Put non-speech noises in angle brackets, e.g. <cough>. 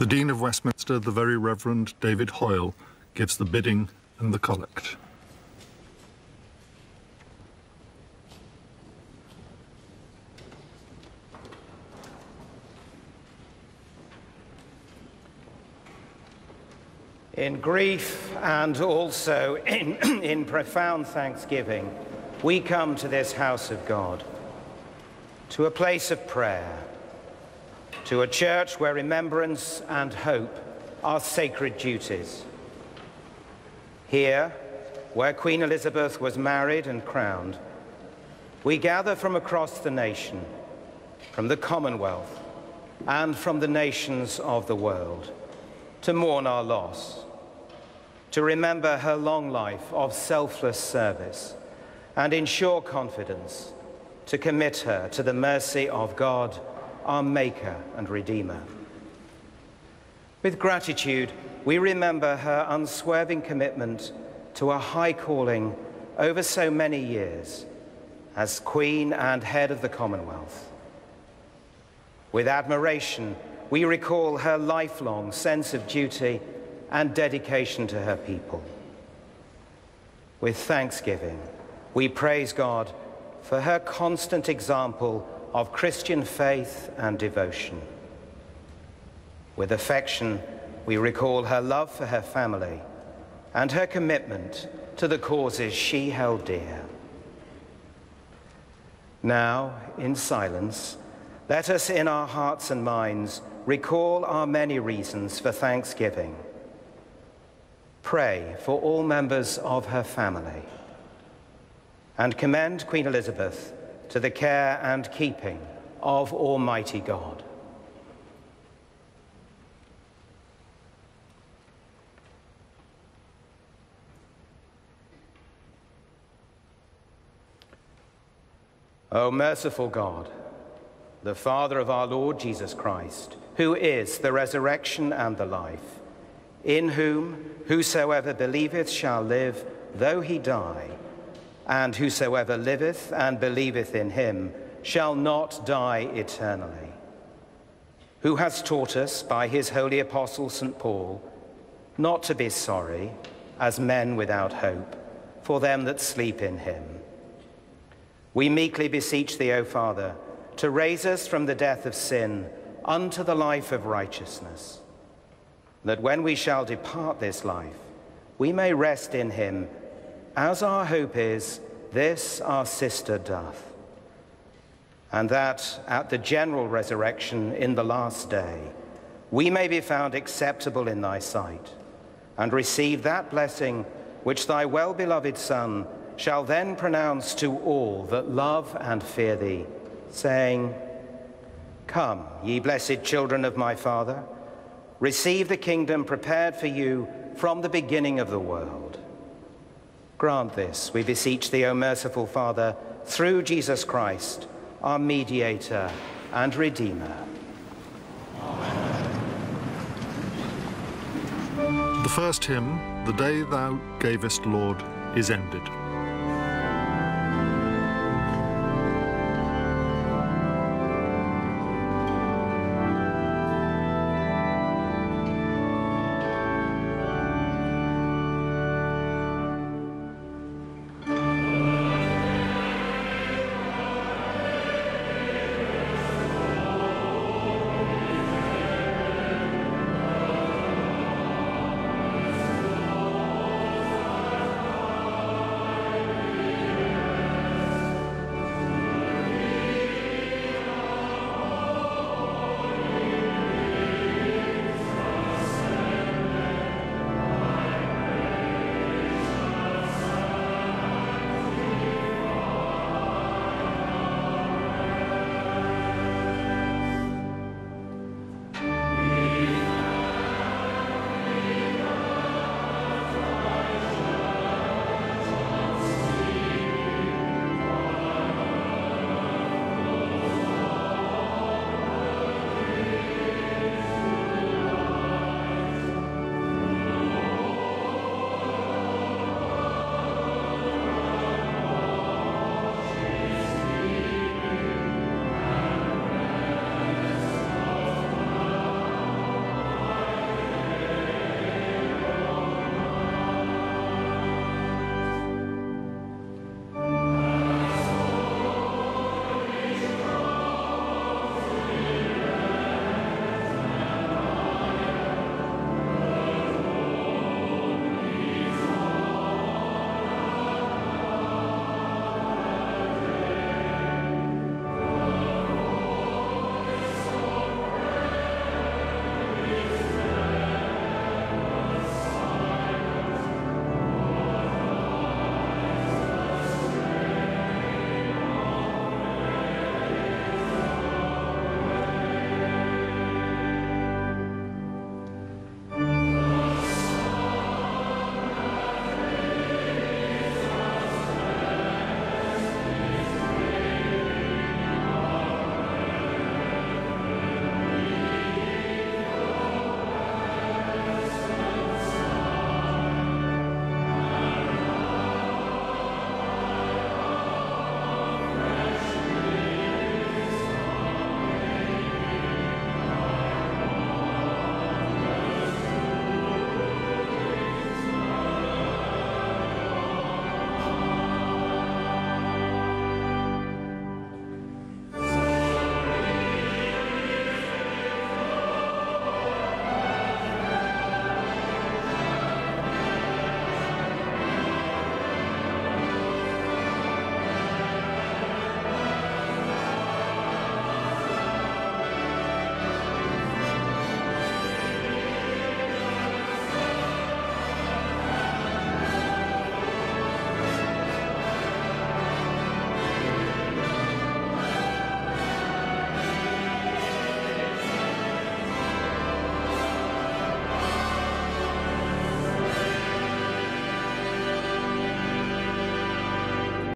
The Dean of Westminster, the Very Reverend David Hoyle, gives the bidding and the collect. In grief and also in, <clears throat> in profound thanksgiving, we come to this house of God, to a place of prayer, to a church where remembrance and hope are sacred duties. Here, where Queen Elizabeth was married and crowned, we gather from across the nation, from the Commonwealth, and from the nations of the world to mourn our loss, to remember her long life of selfless service, and ensure confidence to commit her to the mercy of God, our Maker and Redeemer. With gratitude, we remember her unswerving commitment to a high calling over so many years as Queen and head of the Commonwealth. With admiration, we recall her lifelong sense of duty and dedication to her people. With thanksgiving, we praise God for her constant example of Christian faith and devotion. With affection, we recall her love for her family and her commitment to the causes she held dear. Now, in silence, let us in our hearts and minds recall our many reasons for thanksgiving. Pray for all members of her family and commend Queen Elizabeth to the care and keeping of Almighty God. O merciful God, the Father of our Lord Jesus Christ, who is the resurrection and the life, in whom whosoever believeth shall live, though he die, and whosoever liveth and believeth in him shall not die eternally. Who has taught us by his holy apostle St. Paul not to be sorry as men without hope for them that sleep in him we meekly beseech thee, O Father, to raise us from the death of sin unto the life of righteousness, that when we shall depart this life, we may rest in him, as our hope is, this our sister doth, and that at the general resurrection in the last day, we may be found acceptable in thy sight, and receive that blessing which thy well-beloved Son, shall then pronounce to all that love and fear thee, saying, Come, ye blessed children of my Father, receive the kingdom prepared for you from the beginning of the world. Grant this, we beseech thee, O merciful Father, through Jesus Christ, our mediator and redeemer. Amen. The first hymn, The Day Thou Gavest, Lord, is ended.